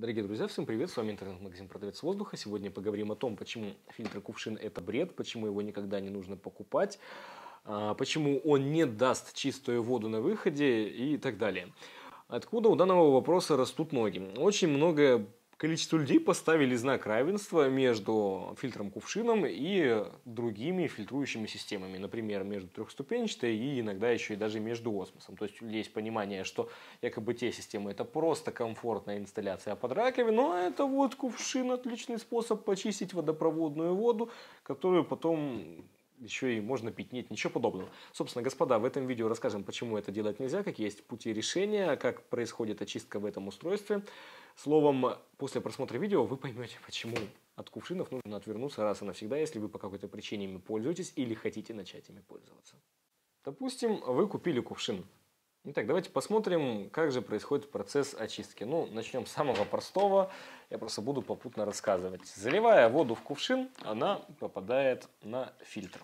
Дорогие друзья, всем привет! С вами интернет-магазин «Продавец воздуха». Сегодня поговорим о том, почему фильтр кувшин – это бред, почему его никогда не нужно покупать, а, почему он не даст чистую воду на выходе и так далее. Откуда у данного вопроса растут ноги? Очень много количество людей поставили знак равенства между фильтром кувшином и другими фильтрующими системами. Например, между трехступенчатой и иногда еще и даже между осмосом. То есть есть понимание, что якобы те системы это просто комфортная инсталляция под раковиной, но это вот кувшин отличный способ почистить водопроводную воду, которую потом еще и можно пить. Нет, ничего подобного. Собственно, господа, в этом видео расскажем, почему это делать нельзя, какие есть пути решения, как происходит очистка в этом устройстве. Словом, после просмотра видео вы поймете, почему от кувшинов нужно отвернуться раз и навсегда, если вы по какой-то причине ими пользуетесь или хотите начать ими пользоваться. Допустим, вы купили кувшин. Итак, давайте посмотрим, как же происходит процесс очистки. Ну, начнем с самого простого. Я просто буду попутно рассказывать. Заливая воду в кувшин, она попадает на фильтр.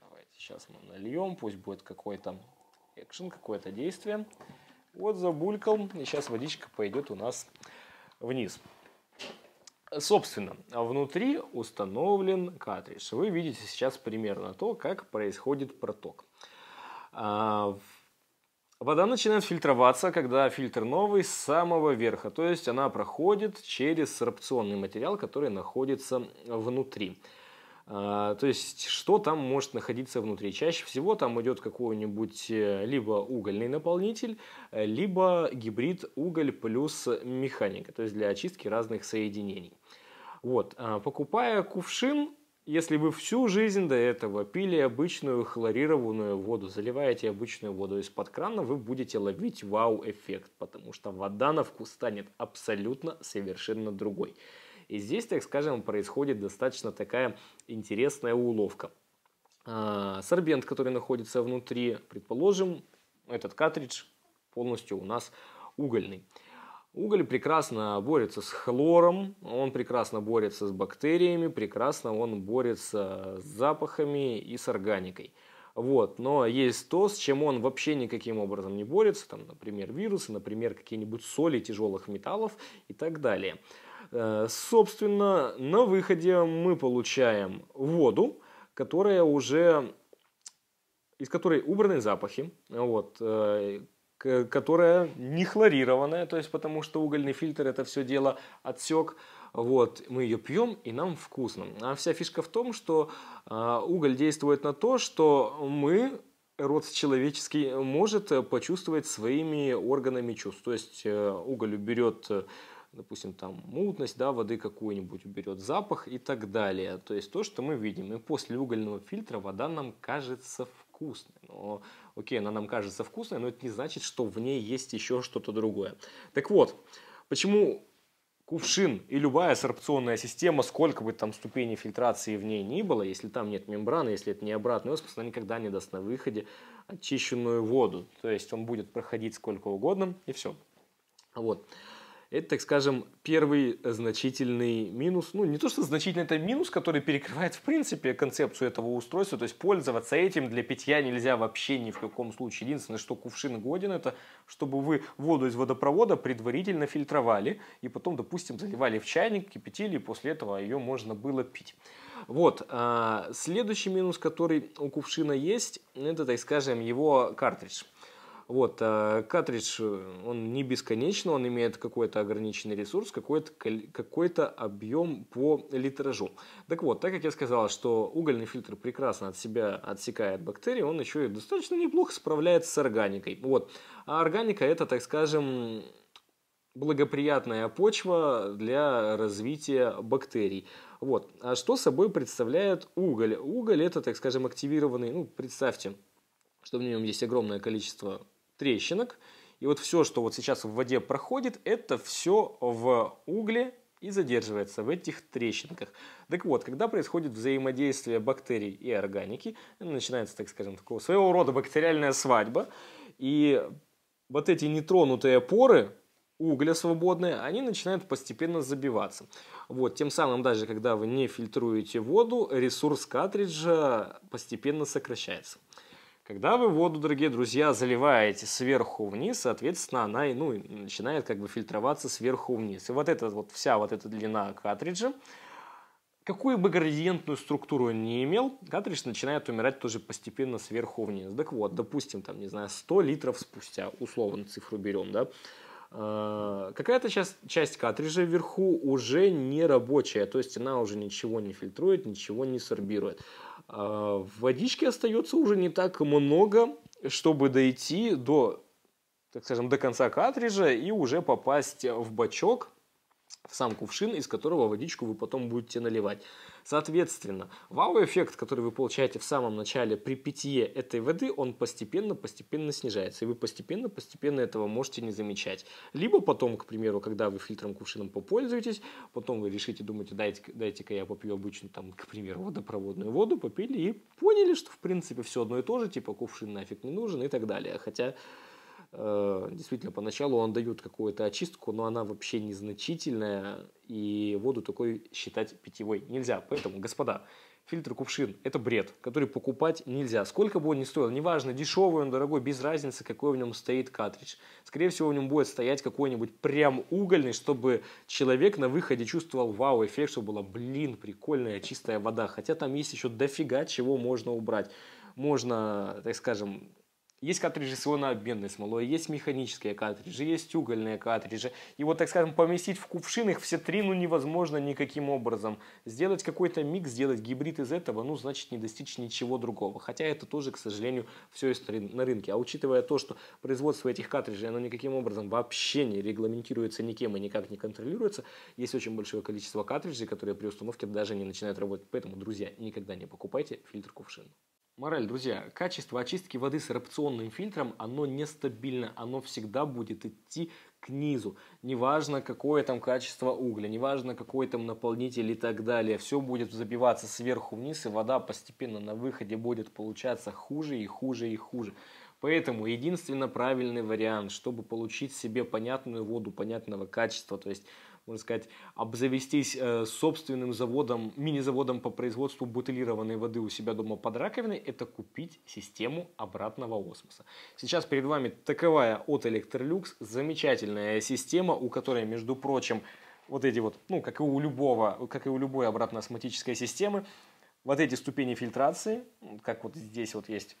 Давайте сейчас мы нальем, пусть будет какой-то экшен, какое-то действие. Вот забулькал, и сейчас водичка пойдет у нас вниз. Собственно, внутри установлен картридж. Вы видите сейчас примерно то, как происходит проток. А, вода начинает фильтроваться, когда фильтр новый с самого верха, то есть она проходит через сорбционный материал, который находится внутри. А, то есть, что там может находиться внутри? Чаще всего там идет какой-нибудь э, либо угольный наполнитель, э, либо гибрид уголь плюс механика, то есть для очистки разных соединений. Вот, а, покупая кувшин, если вы всю жизнь до этого пили обычную хлорированную воду, заливаете обычную воду из-под крана, вы будете ловить вау-эффект, потому что вода на вкус станет абсолютно совершенно другой. И здесь, так скажем, происходит достаточно такая интересная уловка. А, сорбент, который находится внутри, предположим, этот картридж полностью у нас угольный. Уголь прекрасно борется с хлором, он прекрасно борется с бактериями, прекрасно он борется с запахами и с органикой. Вот. Но есть то, с чем он вообще никаким образом не борется, там, например, вирусы, например, какие-нибудь соли тяжелых металлов и так далее. Э, собственно, на выходе мы получаем воду, которая уже из которой убраны запахи, вот, э, которая не хлорированная, то есть потому что угольный фильтр это все дело отсек. Вот, мы ее пьем, и нам вкусно. А вся фишка в том, что э, уголь действует на то, что мы род человеческий может почувствовать своими органами чувств. То есть уголь берет допустим, там мутность да, воды какую-нибудь уберет, запах и так далее. То есть то, что мы видим. И после угольного фильтра вода нам кажется вкусной. Но, окей, она нам кажется вкусной, но это не значит, что в ней есть еще что-то другое. Так вот, почему кувшин и любая сорбционная система, сколько бы там ступеней фильтрации в ней ни было, если там нет мембраны, если это не обратный осмос, она никогда не даст на выходе очищенную воду. То есть он будет проходить сколько угодно и все. Вот. Это, так скажем, первый значительный минус. Ну, не то, что значительный, это минус, который перекрывает, в принципе, концепцию этого устройства. То есть пользоваться этим для питья нельзя вообще ни в каком случае. Единственное, что кувшин годен, это чтобы вы воду из водопровода предварительно фильтровали и потом, допустим, заливали в чайник, кипятили, и после этого ее можно было пить. Вот. А следующий минус, который у кувшина есть, это, так скажем, его картридж. Вот, а картридж, он не бесконечный, он имеет какой-то ограниченный ресурс, какой-то какой объем по литражу. Так вот, так как я сказал, что угольный фильтр прекрасно от себя отсекает бактерии, он еще и достаточно неплохо справляется с органикой. Вот. А органика это, так скажем, благоприятная почва для развития бактерий. Вот. А что собой представляет уголь? Уголь это, так скажем, активированный, ну, представьте, что в нем есть огромное количество трещинок. И вот все, что вот сейчас в воде проходит, это все в угле и задерживается в этих трещинках. Так вот, когда происходит взаимодействие бактерий и органики, начинается, так скажем, такого своего рода бактериальная свадьба, и вот эти нетронутые поры угля свободные, они начинают постепенно забиваться. Вот, тем самым, даже когда вы не фильтруете воду, ресурс картриджа постепенно сокращается. Когда вы воду, дорогие друзья, заливаете сверху вниз, соответственно, она ну, начинает как бы фильтроваться сверху вниз. И вот эта вот вся вот эта длина картриджа, какую бы градиентную структуру он не имел, картридж начинает умирать тоже постепенно сверху вниз. Так вот, допустим, там, не знаю, 100 литров спустя, условно цифру берем, да, а, какая-то часть, часть картриджа вверху уже не рабочая, то есть она уже ничего не фильтрует, ничего не сорбирует. А, водички остается уже не так много, чтобы дойти до, так скажем, до конца картриджа и уже попасть в бачок, сам кувшин, из которого водичку вы потом будете наливать. Соответственно, вау-эффект, который вы получаете в самом начале при питье этой воды, он постепенно-постепенно снижается. И вы постепенно-постепенно этого можете не замечать. Либо потом, к примеру, когда вы фильтром кувшином попользуетесь, потом вы решите, думаете, дайте, дайте-ка я попью обычную, там, к примеру, водопроводную воду, попили и поняли, что в принципе все одно и то же, типа кувшин нафиг не нужен и так далее. Хотя действительно, поначалу он дает какую-то очистку, но она вообще незначительная, и воду такой считать питьевой нельзя. Поэтому, господа, фильтр кувшин – это бред, который покупать нельзя. Сколько бы он ни стоил, неважно, дешевый он, дорогой, без разницы, какой в нем стоит картридж. Скорее всего, в нем будет стоять какой-нибудь прям угольный, чтобы человек на выходе чувствовал вау-эффект, чтобы была, блин, прикольная чистая вода. Хотя там есть еще дофига чего можно убрать. Можно, так скажем, есть картриджи с ионообменной смолой, есть механические картриджи, есть угольные картриджи. И вот, так скажем, поместить в кувшин их все три ну, невозможно никаким образом. Сделать какой-то микс, сделать гибрид из этого, ну, значит, не достичь ничего другого. Хотя это тоже, к сожалению, все есть на рынке. А учитывая то, что производство этих картриджей, оно никаким образом вообще не регламентируется никем и никак не контролируется, есть очень большое количество картриджей, которые при установке даже не начинают работать. Поэтому, друзья, никогда не покупайте фильтр кувшин. Мораль, друзья, качество очистки воды с эрупционным фильтром, оно нестабильно, оно всегда будет идти к низу. Неважно, какое там качество угля, неважно, какой там наполнитель и так далее. Все будет забиваться сверху вниз, и вода постепенно на выходе будет получаться хуже и хуже и хуже. Поэтому единственно правильный вариант, чтобы получить себе понятную воду, понятного качества, то есть можно сказать, обзавестись э, собственным заводом, мини-заводом по производству бутылированной воды у себя дома под раковиной, это купить систему обратного осмоса. Сейчас перед вами таковая от Electrolux, замечательная система, у которой, между прочим, вот эти вот, ну, как и у любого, как и у любой обратно-осмотической системы, вот эти ступени фильтрации, как вот здесь вот есть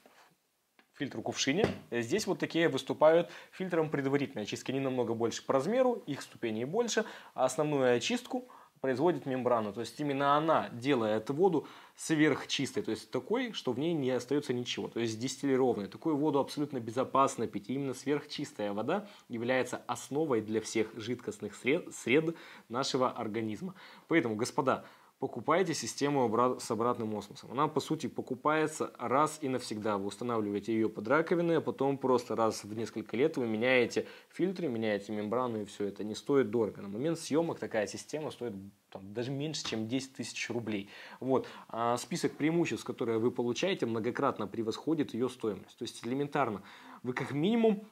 фильтр кувшине. Здесь вот такие выступают фильтром предварительной очистки. Они намного больше по размеру, их ступеней больше, а основную очистку производит мембрана. То есть именно она делает воду сверхчистой, то есть такой, что в ней не остается ничего. То есть дистиллированной. Такую воду абсолютно безопасно пить. И именно сверхчистая вода является основой для всех жидкостных сред, сред нашего организма. Поэтому, господа, покупаете систему с обратным осмосом. Она, по сути, покупается раз и навсегда. Вы устанавливаете ее под раковиной, а потом просто раз в несколько лет вы меняете фильтры, меняете мембрану, и все это не стоит дорого. На момент съемок такая система стоит там, даже меньше, чем 10 тысяч рублей. Вот. А список преимуществ, которые вы получаете, многократно превосходит ее стоимость. То есть элементарно, вы как минимум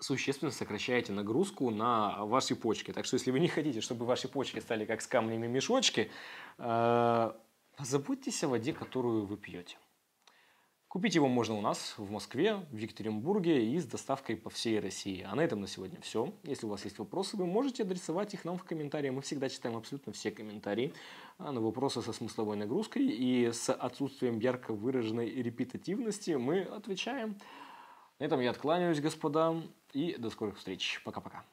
существенно сокращаете нагрузку на ваши почки. Так что если вы не хотите, чтобы ваши почки стали как с камнями мешочки, э, позаботьтесь о воде, которую вы пьете. Купить его можно у нас в Москве, в Екатеринбурге и с доставкой по всей России. А на этом на сегодня все. Если у вас есть вопросы, вы можете адресовать их нам в комментариях. Мы всегда читаем абсолютно все комментарии а на вопросы со смысловой нагрузкой и с отсутствием ярко выраженной репетативности мы отвечаем. На этом я откланяюсь, господа, и до скорых встреч. Пока-пока.